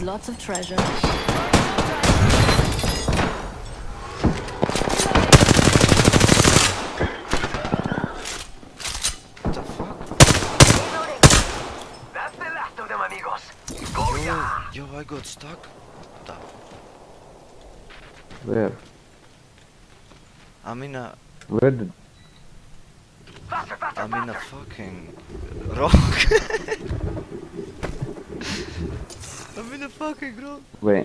means lots of treasure. What the fuck? That's the last of them, amigos. Go Yo, yo, I got stuck. Where? I'm in a, Where did... Faster, faster, I'm in a fucking rock. I'm in the fucking group. Wait.